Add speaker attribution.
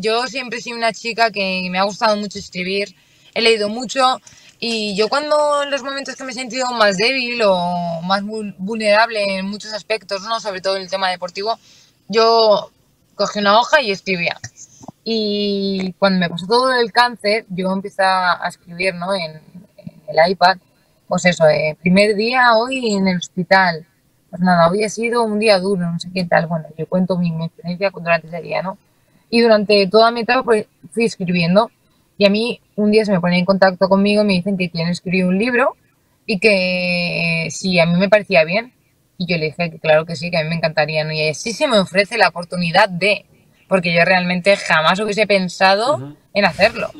Speaker 1: yo siempre he sido una chica que me ha gustado mucho escribir, he leído mucho y yo cuando en los momentos que me he sentido más débil o más vulnerable en muchos aspectos, ¿no? sobre todo en el tema deportivo, yo cogí una hoja y escribía. Y cuando me pasó todo el cáncer, yo empecé a escribir ¿no? en, el iPad, pues eso, eh, primer día hoy en el hospital, pues nada, hoy ha sido un día duro, no sé qué tal, bueno, yo cuento mi, mi experiencia durante ese día, ¿no? Y durante toda mi etapa pues, fui escribiendo y a mí un día se me ponen en contacto conmigo y me dicen que quieren escribir un libro y que si a mí me parecía bien. Y yo le dije que claro que sí, que a mí me encantaría. ¿no? Y así se me ofrece la oportunidad de, porque yo realmente jamás hubiese pensado en hacerlo.